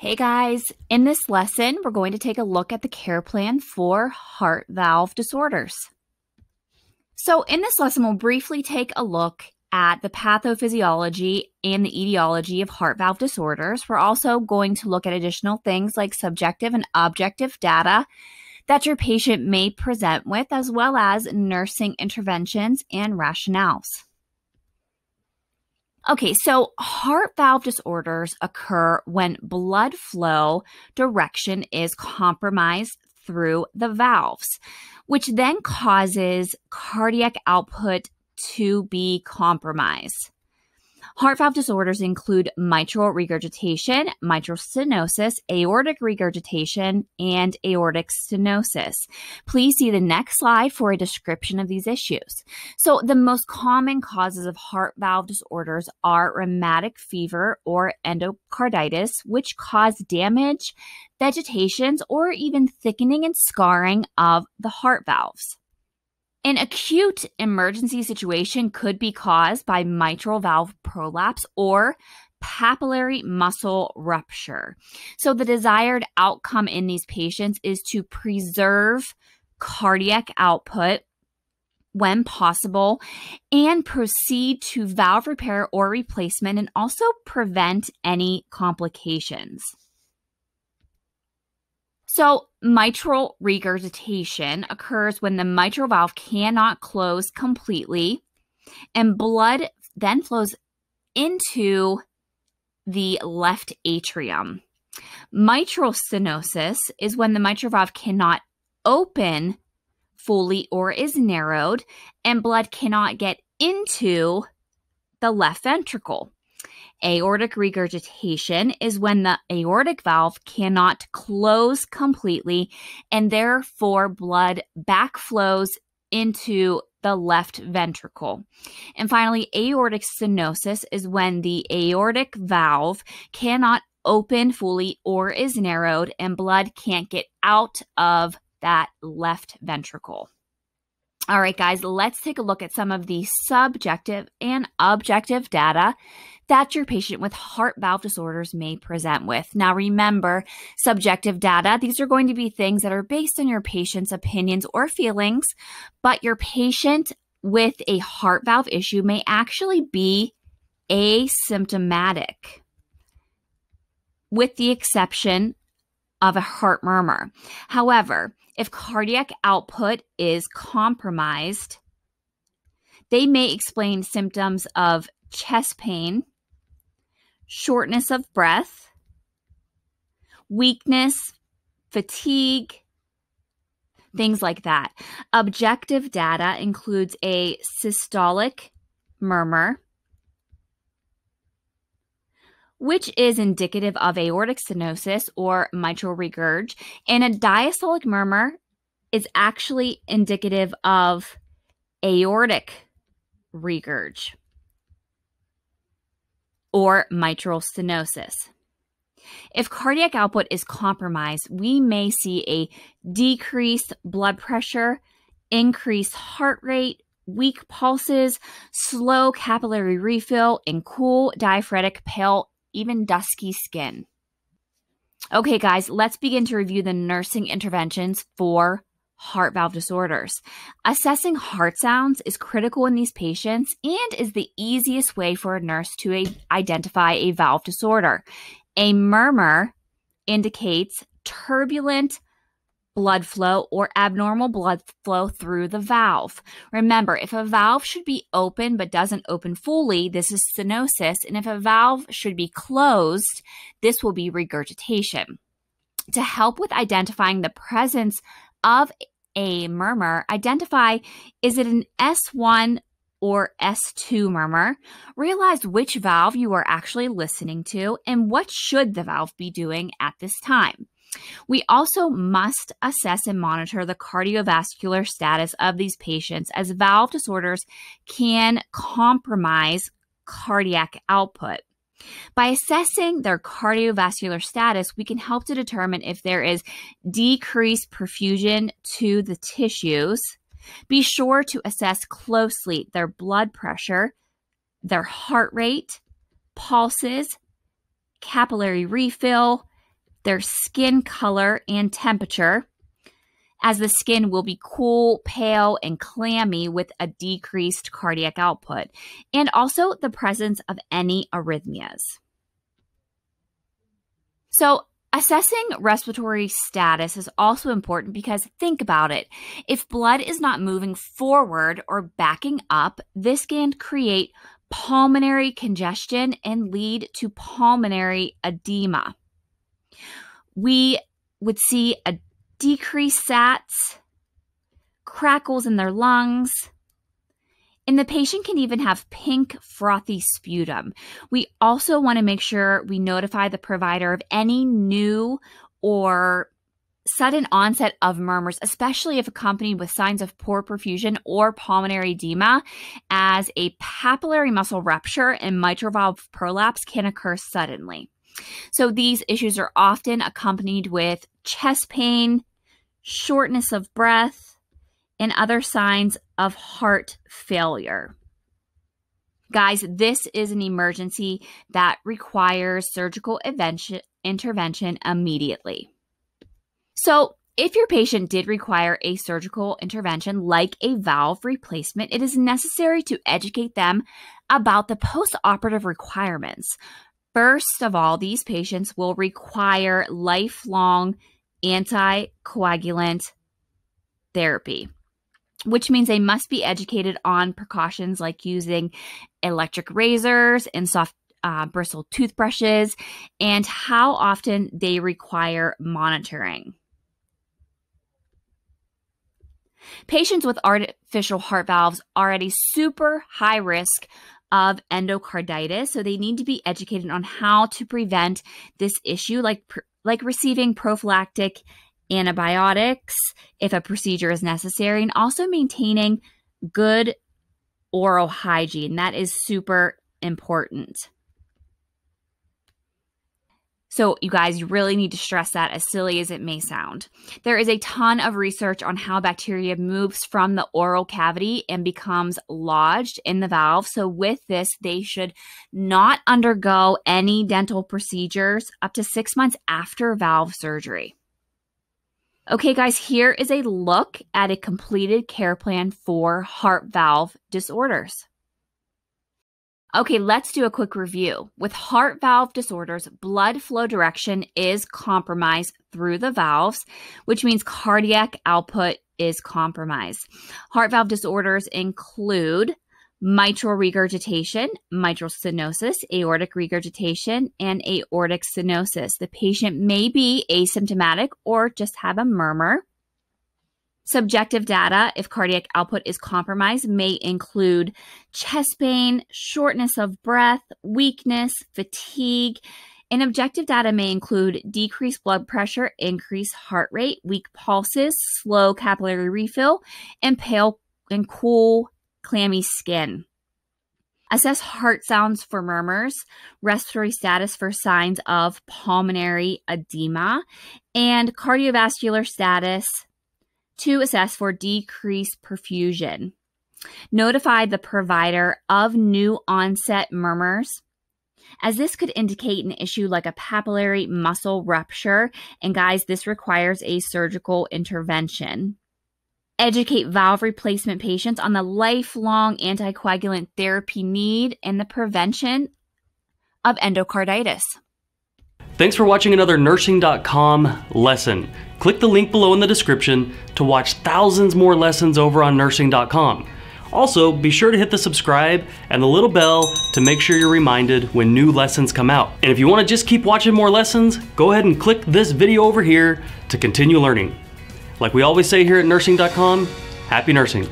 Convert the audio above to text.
Hey guys, in this lesson, we're going to take a look at the care plan for heart valve disorders. So, in this lesson, we'll briefly take a look at the pathophysiology and the etiology of heart valve disorders. We're also going to look at additional things like subjective and objective data that your patient may present with, as well as nursing interventions and rationales. Okay, so heart valve disorders occur when blood flow direction is compromised through the valves, which then causes cardiac output to be compromised. Heart valve disorders include mitral regurgitation, mitral stenosis, aortic regurgitation, and aortic stenosis. Please see the next slide for a description of these issues. So, the most common causes of heart valve disorders are rheumatic fever or endocarditis, which cause damage, vegetations, or even thickening and scarring of the heart valves. An acute emergency situation could be caused by mitral valve prolapse or papillary muscle rupture. So, the desired outcome in these patients is to preserve cardiac output when possible and proceed to valve repair or replacement and also prevent any complications. So, mitral regurgitation occurs when the mitral valve cannot close completely, and blood then flows into the left atrium. Mitral stenosis is when the mitral valve cannot open fully or is narrowed, and blood cannot get into the left ventricle. Aortic regurgitation is when the aortic valve cannot close completely and therefore blood backflows into the left ventricle. And finally, aortic stenosis is when the aortic valve cannot open fully or is narrowed and blood can't get out of that left ventricle. All right, guys, let's take a look at some of the subjective and objective data that your patient with heart valve disorders may present with. Now, remember, subjective data, these are going to be things that are based on your patient's opinions or feelings, but your patient with a heart valve issue may actually be asymptomatic, with the exception of a heart murmur. However, if cardiac output is compromised, they may explain symptoms of chest pain, shortness of breath, weakness, fatigue, things like that. Objective data includes a systolic murmur, which is indicative of aortic stenosis or mitral regurg, and a diastolic murmur is actually indicative of aortic regurg or mitral stenosis. If cardiac output is compromised, we may see a decreased blood pressure, increased heart rate, weak pulses, slow capillary refill, and cool, diaphoretic, pale, even dusky skin. Okay, guys, let's begin to review the nursing interventions for heart valve disorders. Assessing heart sounds is critical in these patients and is the easiest way for a nurse to identify a valve disorder. A murmur indicates turbulent blood flow or abnormal blood flow through the valve. Remember, if a valve should be open but doesn't open fully, this is stenosis, and if a valve should be closed, this will be regurgitation. To help with identifying the presence of a murmur, identify is it an S1 or S2 murmur, realize which valve you are actually listening to and what should the valve be doing at this time. We also must assess and monitor the cardiovascular status of these patients as valve disorders can compromise cardiac output. By assessing their cardiovascular status, we can help to determine if there is decreased perfusion to the tissues. Be sure to assess closely their blood pressure, their heart rate, pulses, capillary refill, their skin color and temperature, as the skin will be cool, pale, and clammy with a decreased cardiac output, and also the presence of any arrhythmias. So, Assessing respiratory status is also important because think about it. If blood is not moving forward or backing up, this can create pulmonary congestion and lead to pulmonary edema. We would see a decreased SATs, crackles in their lungs, and the patient can even have pink, frothy sputum. We also want to make sure we notify the provider of any new or sudden onset of murmurs, especially if accompanied with signs of poor perfusion or pulmonary edema, as a papillary muscle rupture and mitral valve prolapse can occur suddenly. So, these issues are often accompanied with chest pain, shortness of breath, and other signs of heart failure. Guys, this is an emergency that requires surgical intervention immediately. So, if your patient did require a surgical intervention like a valve replacement, it is necessary to educate them about the postoperative requirements. First of all, these patients will require lifelong anticoagulant therapy which means they must be educated on precautions like using electric razors and soft uh, bristle toothbrushes and how often they require monitoring. Patients with artificial heart valves are at a super high risk of endocarditis, so they need to be educated on how to prevent this issue, like like receiving prophylactic antibiotics if a procedure is necessary, and also maintaining good oral hygiene. That is super important. So, you guys, you really need to stress that as silly as it may sound. There is a ton of research on how bacteria moves from the oral cavity and becomes lodged in the valve. So, with this, they should not undergo any dental procedures up to six months after valve surgery. Okay, guys, here is a look at a completed care plan for heart valve disorders. Okay, let's do a quick review. With heart valve disorders, blood flow direction is compromised through the valves, which means cardiac output is compromised. Heart valve disorders include mitral regurgitation, mitral stenosis, aortic regurgitation, and aortic stenosis. The patient may be asymptomatic or just have a murmur. Subjective data, if cardiac output is compromised, may include chest pain, shortness of breath, weakness, fatigue. And objective data may include decreased blood pressure, increased heart rate, weak pulses, slow capillary refill, and pale and cool clammy skin. Assess heart sounds for murmurs, respiratory status for signs of pulmonary edema, and cardiovascular status to assess for decreased perfusion. Notify the provider of new onset murmurs, as this could indicate an issue like a papillary muscle rupture. And guys, this requires a surgical intervention educate valve replacement patients on the lifelong anticoagulant therapy need and the prevention of endocarditis. Thanks for watching another nursing.com lesson. Click the link below in the description to watch thousands more lessons over on nursing.com. Also, be sure to hit the subscribe and the little bell to make sure you're reminded when new lessons come out. And if you want to just keep watching more lessons, go ahead and click this video over here to continue learning. Like we always say here at nursing.com, happy nursing.